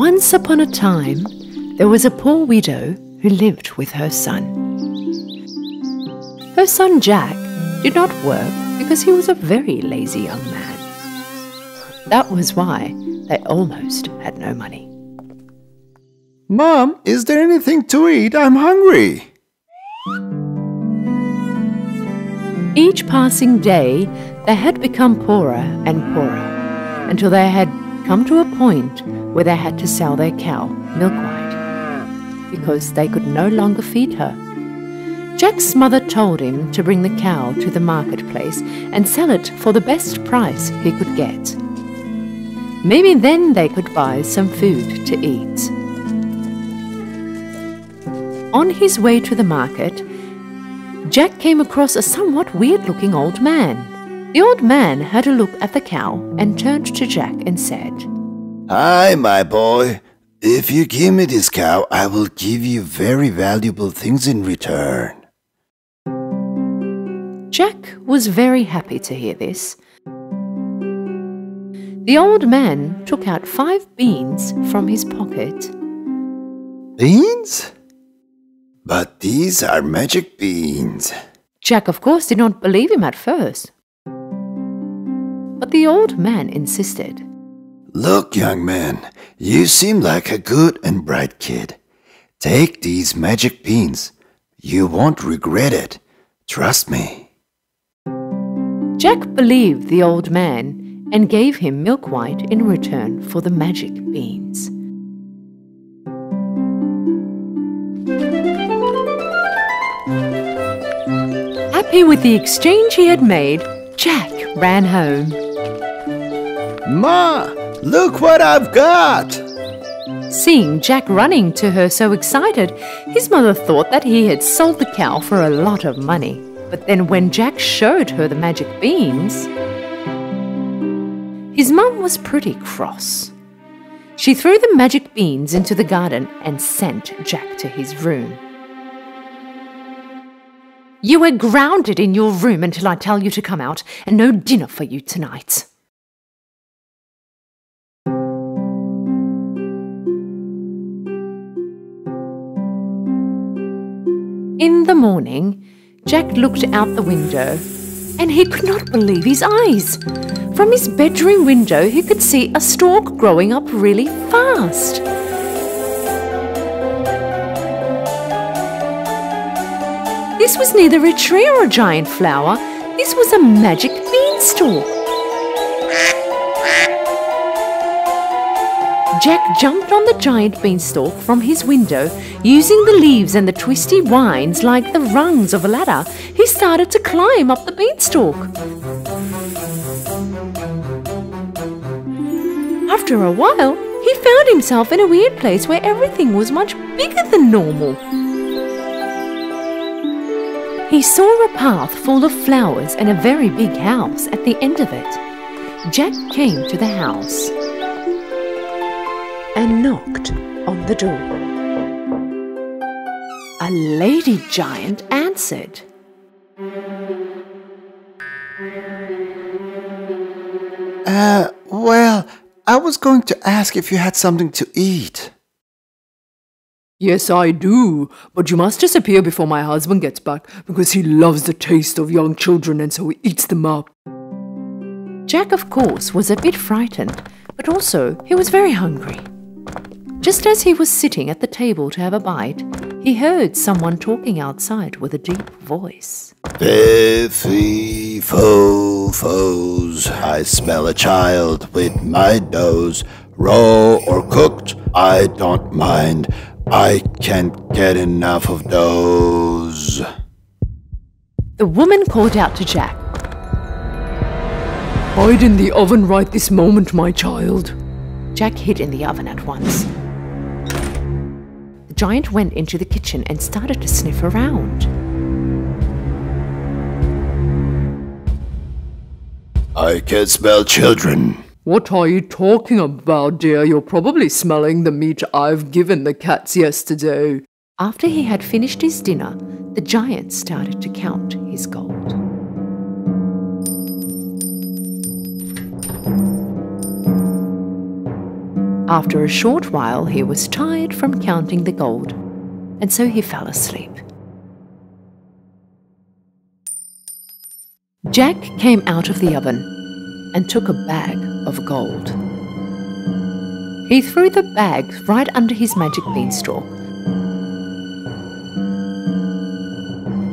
Once upon a time, there was a poor widow who lived with her son. Her son Jack did not work because he was a very lazy young man. That was why they almost had no money. Mom, is there anything to eat? I'm hungry. Each passing day, they had become poorer and poorer until they had come to a point where they had to sell their cow, Milkwhite, because they could no longer feed her. Jack's mother told him to bring the cow to the marketplace and sell it for the best price he could get. Maybe then they could buy some food to eat. On his way to the market, Jack came across a somewhat weird looking old man. The old man had a look at the cow and turned to Jack and said, Hi, my boy. If you give me this cow, I will give you very valuable things in return. Jack was very happy to hear this. The old man took out five beans from his pocket. Beans? But these are magic beans. Jack, of course, did not believe him at first. But the old man insisted. Look, young man, you seem like a good and bright kid. Take these magic beans. You won't regret it. Trust me. Jack believed the old man and gave him milk white in return for the magic beans. Happy with the exchange he had made, Jack ran home. Ma, look what I've got! Seeing Jack running to her so excited, his mother thought that he had sold the cow for a lot of money. But then when Jack showed her the magic beans, his mum was pretty cross. She threw the magic beans into the garden and sent Jack to his room. You are grounded in your room until I tell you to come out, and no dinner for you tonight. In the morning, Jack looked out the window and he could not believe his eyes. From his bedroom window, he could see a stalk growing up really fast. This was neither a tree or a giant flower, this was a magic beanstalk. Jack jumped on the giant beanstalk from his window. Using the leaves and the twisty vines like the rungs of a ladder, he started to climb up the beanstalk. After a while, he found himself in a weird place where everything was much bigger than normal. He saw a path full of flowers and a very big house at the end of it. Jack came to the house and knocked on the door. A lady giant answered. Uh, well, I was going to ask if you had something to eat. Yes, I do, but you must disappear before my husband gets back because he loves the taste of young children and so he eats them up. Jack, of course, was a bit frightened, but also he was very hungry. Just as he was sitting at the table to have a bite, he heard someone talking outside with a deep voice. Fiffy fo foes, I smell a child with my nose. Raw or cooked, I don't mind. I can't get enough of those. The woman called out to Jack. Hide in the oven right this moment, my child. Jack hid in the oven at once. The giant went into the kitchen and started to sniff around. I can smell children. What are you talking about, dear? You're probably smelling the meat I've given the cats yesterday. After he had finished his dinner, the giant started to count his gold. After a short while, he was tired from counting the gold, and so he fell asleep. Jack came out of the oven and took a bag of gold. He threw the bag right under his magic beanstalk.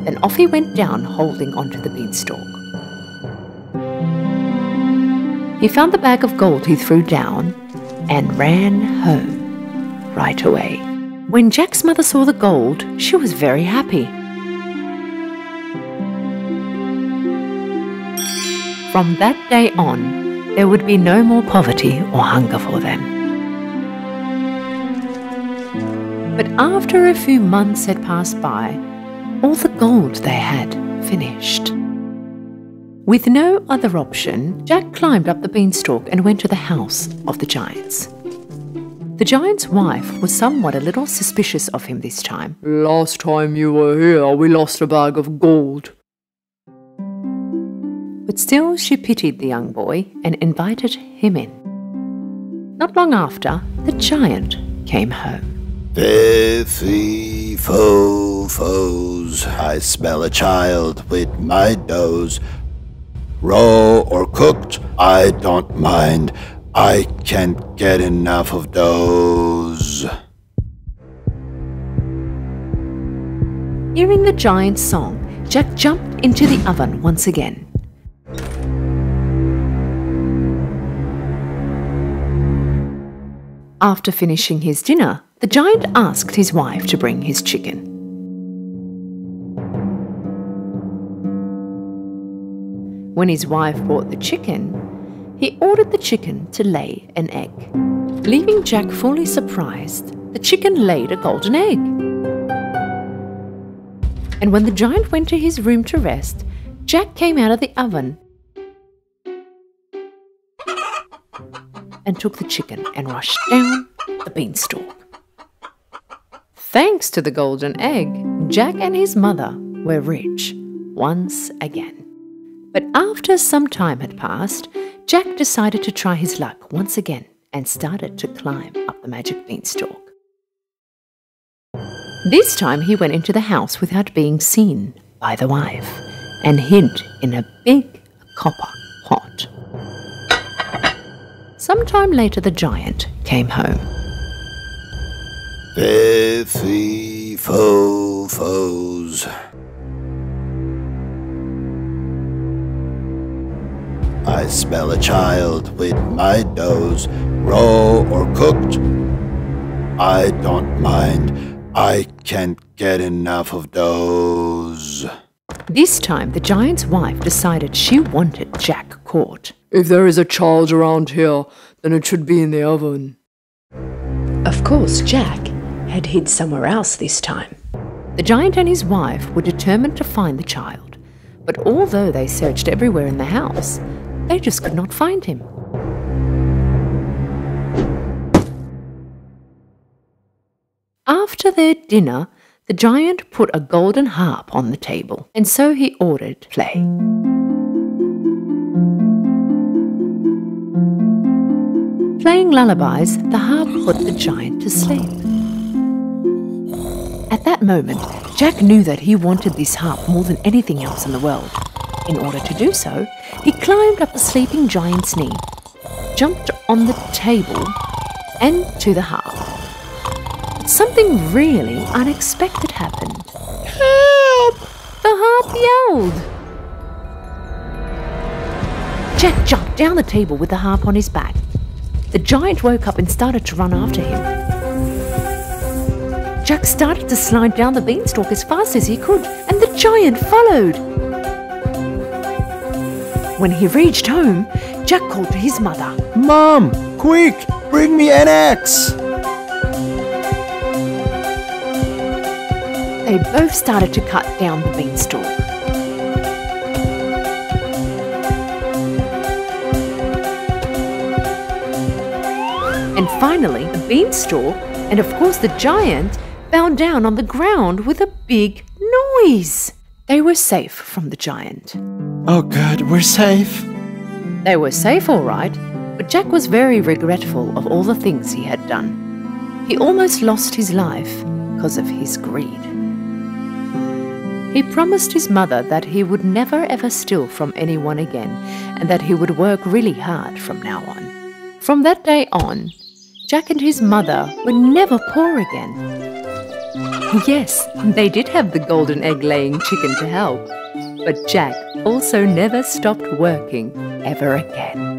Then off he went down, holding onto the beanstalk. He found the bag of gold he threw down and ran home right away. When Jack's mother saw the gold, she was very happy. From that day on, there would be no more poverty or hunger for them. But after a few months had passed by, all the gold they had finished. With no other option, Jack climbed up the beanstalk and went to the house of the giants. The giant's wife was somewhat a little suspicious of him this time. Last time you were here, we lost a bag of gold. But still, she pitied the young boy and invited him in. Not long after, the giant came home. Fifty fo foes, I smell a child with my nose. Raw or cooked, I don't mind. I can't get enough of those. Hearing the giant's song, Jack jumped into the oven once again. After finishing his dinner, the giant asked his wife to bring his chicken. When his wife brought the chicken, he ordered the chicken to lay an egg. Leaving Jack fully surprised, the chicken laid a golden egg. And when the giant went to his room to rest, Jack came out of the oven and took the chicken and rushed down the beanstalk. Thanks to the golden egg, Jack and his mother were rich once again. But after some time had passed, Jack decided to try his luck once again and started to climb up the magic beanstalk. This time he went into the house without being seen by the wife and hid in a big copper pot. Sometime later, the giant came home. Fifty fo foes. I smell a child with my nose, raw or cooked. I don't mind. I can't get enough of those. This time, the giant's wife decided she wanted Jack caught. If there is a child around here, then it should be in the oven. Of course, Jack had hid somewhere else this time. The giant and his wife were determined to find the child, but although they searched everywhere in the house, they just could not find him. After their dinner, the giant put a golden harp on the table, and so he ordered play. Playing lullabies, the harp put the giant to sleep. At that moment, Jack knew that he wanted this harp more than anything else in the world. In order to do so, he climbed up the sleeping giant's knee, jumped on the table, and to the harp. But something really unexpected happened. Help! The harp yelled. Jack jumped down the table with the harp on his back. The giant woke up and started to run after him. Jack started to slide down the beanstalk as fast as he could, and the giant followed. When he reached home, Jack called to his mother. Mom, quick, bring me an axe. They both started to cut down the beanstalk. And finally, the beanstalk, and of course the giant, fell down on the ground with a big noise. They were safe from the giant. Oh, good, we're safe. They were safe, all right, But Jack was very regretful of all the things he had done. He almost lost his life because of his greed. He promised his mother that he would never ever steal from anyone again and that he would work really hard from now on. From that day on, Jack and his mother were never poor again. Yes, they did have the golden egg laying chicken to help, but Jack also never stopped working ever again.